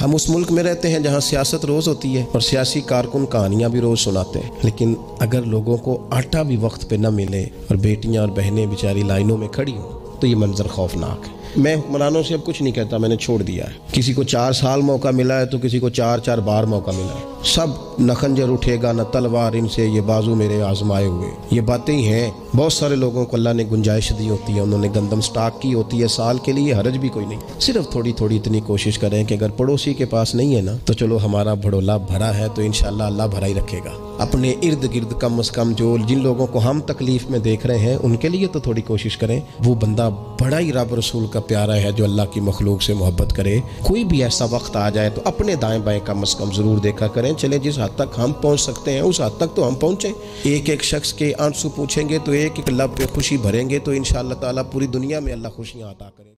हम उस मुल्क में रहते हैं जहाँ सियासत रोज़ होती है और सियासी कारकुन कहानियाँ भी रोज़ सुनाते हैं। लेकिन अगर लोगों को आटा भी वक्त पे न मिले और बेटियाँ और बहनें बेचारी लाइनों में खड़ी हों तो ये मंजर खौफनाक है। मैं हुक्मरानों से अब कुछ नहीं कहता, मैंने छोड़ दिया है। किसी को चार साल मौका मिला है तो किसी को चार चार बार मौका मिला है। सब न खंजर उठेगा, न तलवार इनसे, ये बाजू मेरे आजमाए हुए। ये बातें ही हैं। बहुत सारे लोगों को अल्लाह ने गुंजाइश दी होती है, उन्होंने गंदम स्टॉक की होती है, साल के लिए हरज भी कोई नहीं। सिर्फ़ थोड़ी थोड़ी इतनी कोशिश करें कि अगर पड़ोसी के पास नहीं है ना तो चलो हमारा भड़ोला भरा है तो इन अल्लाह भरा ही रखेगा। अपने इर्द गिर्द कम अज़ कम जो जिन लोगों को हम तकलीफ़ में देख रहे हैं, उनके लिए तो थोड़ी कोशिश करें। वो बंदा बड़ा ही रब रसूल का प्यारा है जो अल्लाह की मखलूक से मोहब्बत करे। कोई भी ऐसा वक्त आ जाए तो अपने दाएँ बाएँ कम अज़ कम ज़रूर देखा करें। चले, जिस हद तक हम पहुँच सकते हैं, उस हद तक तो हम पहुँचे। एक एक शख्स के आँसू पूछेंगे तो एक एक लब पे खुशी भरेंगे तो इन ताला पूरी दुनिया में अल्लाह खुशियाँ अदा करें।